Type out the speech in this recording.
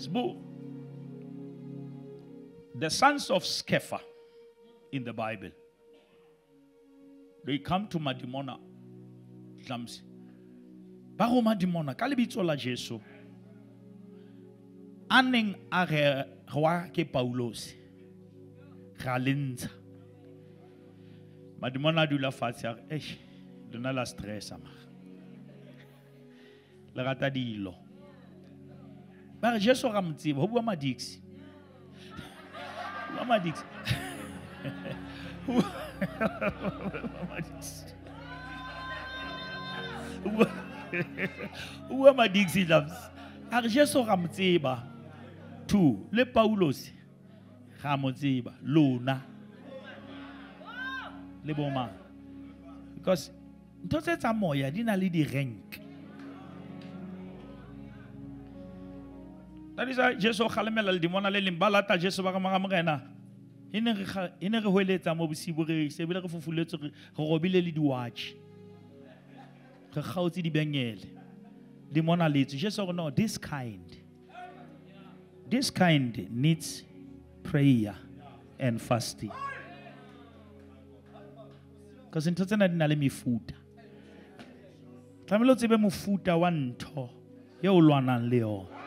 Sbu. The sons of Sceva in the Bible, they come to Madimona. Tlamsi. Ba go Madimona ka lebitso la Jesu. A neng a ke Paulos. Ga. Madimona dula fatshe a re, "Eish, lona la stressa mara." Le rata. Bua Madiksi. Bua Madiksi. Bua- o bua Madiksi loves. A re Jesu tseba. Two, le Paulos tseba, lona. Le boma. Because ntho tse tsa moya di na le di-rank. That is why Jesu o kgalemela ledimona le leng ba lata Jesu ba mara morena. E ne re kga- e ne re hoeletsa mo bosibo re se bile re fufuletswe re robile le di-watch. Re kgaotse dibengele. Limona letswe. Jesu o re no this kind. This kind needs prayer and fasting. Because ntho tsena di na le mefuta. Tlamehile o tsebe mofuta wa ntho e o lwanang le yona.